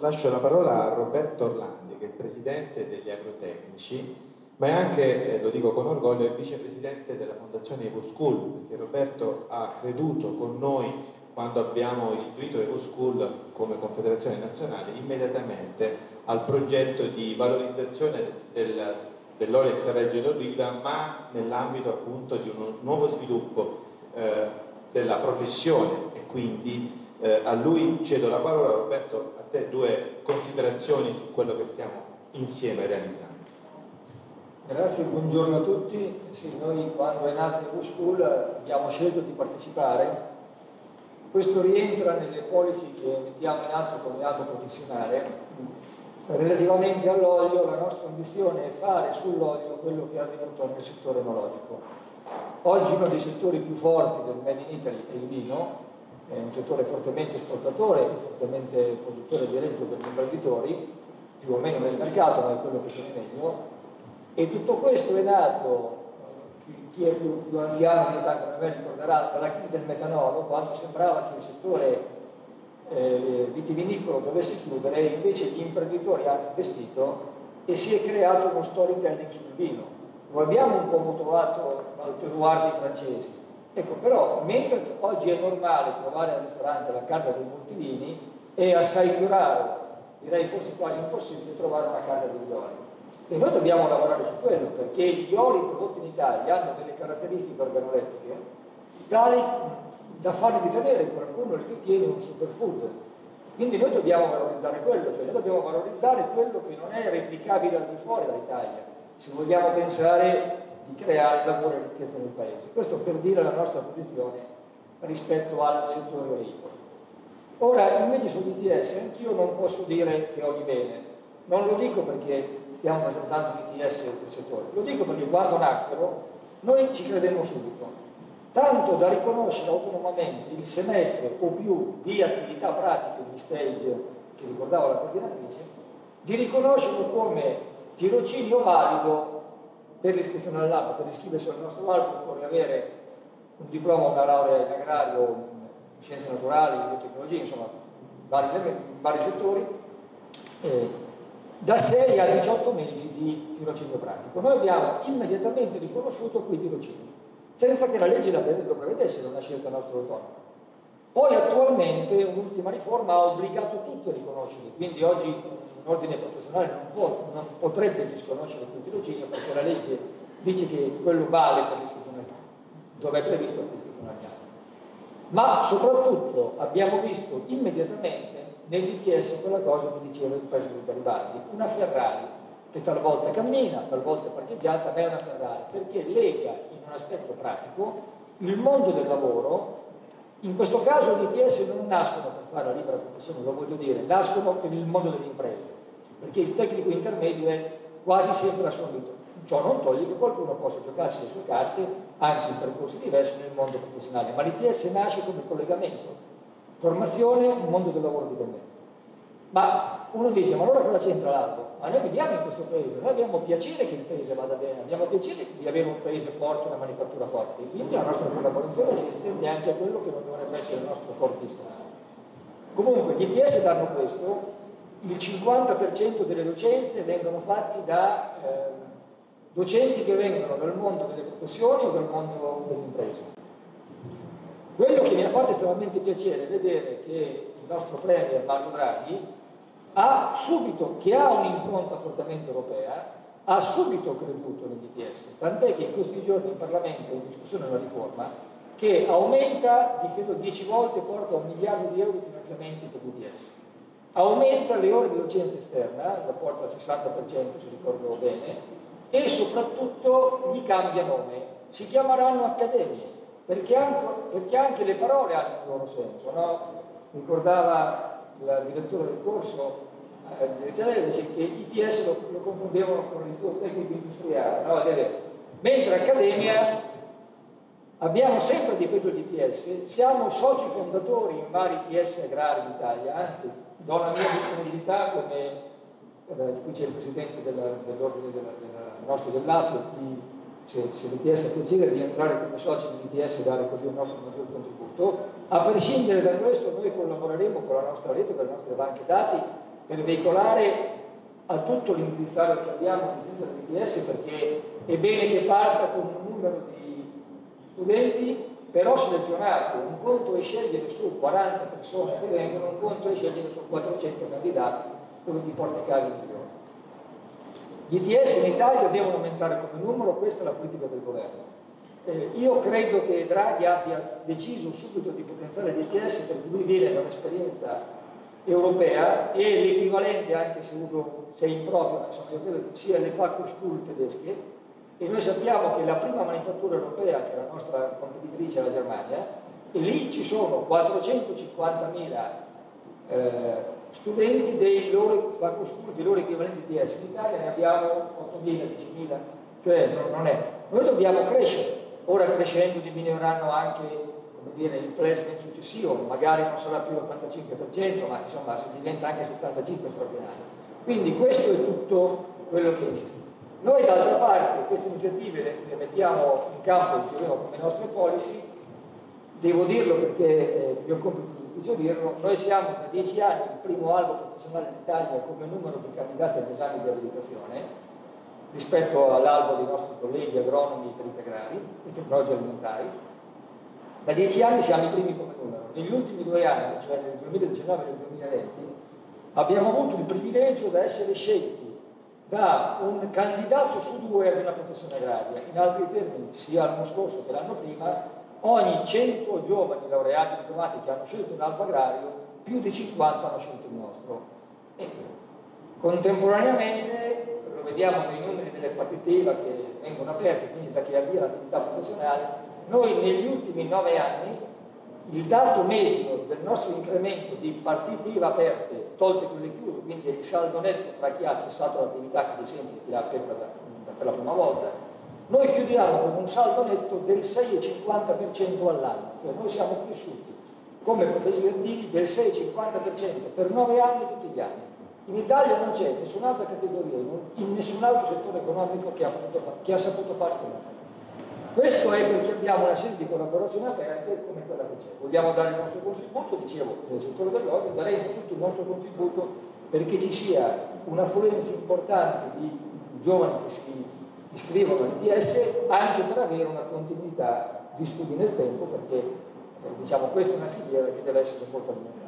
lascio la parola a Roberto Orlandi, che è presidente degli agrotecnici, ma è anche, eh, lo dico con orgoglio, il vicepresidente della Fondazione Evo School, perché Roberto ha creduto con noi quando abbiamo istituito Evo School come Confederazione Nazionale immediatamente al progetto di valorizzazione del, dell'olio extravergine d'oliva, ma nell'ambito appunto di un nuovo sviluppo eh, della professione e quindi eh, a lui cedo la parola, Roberto, a te due considerazioni su quello che stiamo insieme realizzando. Grazie, buongiorno a tutti. Sì, noi quando è nato il School abbiamo scelto di partecipare. Questo rientra nelle policy che mettiamo in atto come albo professionale. Relativamente all'olio, la nostra ambizione è fare sull'olio quello che è avvenuto nel settore enologico. Oggi uno dei settori più forti del Made in Italy è il vino, è un settore fortemente esportatore e fortemente produttore di reddito per gli imprenditori, più o meno nel mercato, ma è quello che meglio. E tutto questo è nato, chi è più, più anziano di età come me ricorderà, dalla crisi del metanolo, quando sembrava che il settore eh, vitivinicolo dovesse chiudere, invece gli imprenditori hanno investito e si è creato uno storytelling sul vino. Lo abbiamo un po' mutuato al terroir dei francesi, Ecco, però, mentre oggi è normale trovare al ristorante la carta dei multivini, è assai più raro, direi forse quasi impossibile, trovare una carta degli oli. E noi dobbiamo lavorare su quello, perché gli oli prodotti in Italia hanno delle caratteristiche organolettiche tali da farli ritenere, qualcuno li ritiene un superfood. Quindi noi dobbiamo valorizzare quello, cioè noi dobbiamo valorizzare quello che non è replicabile al di fuori dall'Italia. Se vogliamo pensare di creare lavoro e ricchezza nel Paese. Questo per dire la nostra posizione rispetto al settore agricolo. Ora, invece sull'ITS, anch'io non posso dire che ogni bene. Non lo dico perché stiamo presentando l'ITS del settore, lo dico perché quando nacquero noi ci credemmo subito, tanto da riconoscere autonomamente il semestre o più di attività pratiche di stage che ricordava la coordinatrice, di riconoscerlo come tirocinio valido per l'iscrizione all'albo, per iscriversi al nostro albo occorre avere un diploma, una laurea in agrario, in scienze naturali, in biotecnologia, insomma, vari, vari settori, da 6 a 18 mesi di tirocinio pratico. Noi abbiamo immediatamente riconosciuto quei tirocini, senza che la legge lo prevedesse, era una scelta nostra autonoma. Poi attualmente un'ultima riforma ha obbligato tutti a riconoscerli, quindi oggi un ordine professionale non, può, non potrebbe disconoscere quel tirocinio perché la legge dice che quello vale per l'iscrizione dove è previsto per l'iscrizione agli altri. Ma soprattutto abbiamo visto immediatamente nell'ITS quella cosa che diceva il presidente Garibaldi, una Ferrari che talvolta cammina, talvolta è parcheggiata, ma è una Ferrari, perché lega in un aspetto pratico il mondo del lavoro in questo caso gli ITS non nascono per fare la libera professione, lo voglio dire, nascono per il mondo delle imprese, perché il tecnico intermedio è quasi sempre assorbito. Ciò non toglie che qualcuno possa giocarsi le sue carte anche in percorsi diversi nel mondo professionale, ma l'ITS nasce come collegamento, formazione, mondo del lavoro dipendente. Ma uno dice, ma allora cosa c'entra l'albo? Ma noi viviamo in questo paese, noi abbiamo piacere che il paese vada bene, abbiamo piacere di avere un paese forte, una manifattura forte, quindi la nostra collaborazione si estende anche a quello che non dovrebbe essere il nostro core business. Comunque gli ITS danno questo, il 50% delle docenze vengono fatte da eh, docenti che vengono dal mondo delle professioni o dal mondo delle imprese. Quello che mi ha fatto estremamente piacere è vedere che il nostro Premier Mario Draghi ha subito, che ha un'impronta fortemente europea, ha subito creduto nell'ITS, tant'è che in questi giorni in Parlamento è in discussione una riforma che aumenta di credo 10 volte, porta a un miliardo di euro di finanziamenti per l'ITS. Aumenta le ore di docenza esterna, la porta al 60% se ricordo bene, e soprattutto gli cambia nome, si chiameranno accademie, perché anche, perché anche le parole hanno il loro senso. No? Ricordava il direttore del corso eh, direttore dice che ITS lo, lo confondevano con l'istituto tecnico industriale, no? mentre Accademia abbiamo sempre difeso l'ITS, siamo soci fondatori in vari ITS agrari in Italia, anzi do la mia disponibilità come, eh, qui c'è il presidente dell'ordine della, della, nostro del Lazio, di, se, se l'ITS ha piacere di entrare come soci nell'ITS e dare così un nostro maggior contributo, a prescindere da questo noi collaboreremo con la nostra rete, con le nostre banche dati per veicolare a tutto l'indirizzario che abbiamo l'esistenza del DTS perché è bene che parta con un numero di studenti però selezionato, un conto è scegliere su 40 persone che vengono, un conto è scegliere su 400 candidati dove ti porta a casa il milione. Gli ITS in Italia devono aumentare come numero, questa è la politica del governo. Eh, io credo che Draghi abbia deciso subito di potenziare gli ITS perché lui viene da un'esperienza europea e l'equivalente, anche se uso se improprio, insomma, io credo che sia le Fachhochschule tedesche, e noi sappiamo che la prima manifattura europea, che è la nostra competitrice, la Germania, e lì ci sono 450.000 eh, studenti dei loro dei loro equivalenti di ES, in Italia ne abbiamo 8.000, 10.000, cioè non, non è. Noi dobbiamo crescere, ora crescendo diminuiranno anche dire, il placement successivo, magari non sarà più l'85%, ma insomma se diventa anche 75% straordinario. Quindi questo è tutto quello che esiste. Noi d'altra parte queste iniziative le, le mettiamo in campo, dicevamo, come nostre policy, devo dirlo perché è mio compito di ufficio dirlo, noi siamo da dieci anni il primo albo professionale in Italia come numero di candidati agli esami di abilitazione rispetto all'albo dei nostri colleghi agronomi per integrali e tecnologi alimentari da dieci anni siamo i primi come numero. Negli ultimi due anni, cioè nel 2019 e nel 2020, abbiamo avuto il privilegio di essere scelti da un candidato su due ad una professione agraria. In altri termini, sia l'anno scorso che l'anno prima, ogni 100 giovani laureati diplomati che hanno scelto un albo agrario, più di 50 hanno scelto il nostro. E contemporaneamente, lo vediamo nei numeri delle partite IVA che vengono aperte, quindi da chi avvia l'attività professionale, noi negli ultimi nove anni il dato medio del nostro incremento di partite IVA aperte, tolte quelle chiuse, quindi il saldo netto fra chi ha cessato l'attività che ad esempio chi l'ha aperta per la prima volta, noi chiudiamo con un saldo netto del 6,50% all'anno, cioè noi siamo cresciuti come professionisti del 6,50% per nove anni tutti gli anni. In Italia non c'è nessun'altra categoria, in nessun altro settore economico che ha, che ha saputo fare noi. Questo è perché abbiamo una serie di collaborazioni aperte come quella che c'è. Vogliamo dare il nostro contributo, dicevo, nel settore dell'olio, daremo tutto il nostro contributo perché ci sia un'affluenza importante di giovani che si iscrivono all'ITS anche per avere una continuità di studi nel tempo perché eh, diciamo, questa è una filiera che deve essere molto alimentata.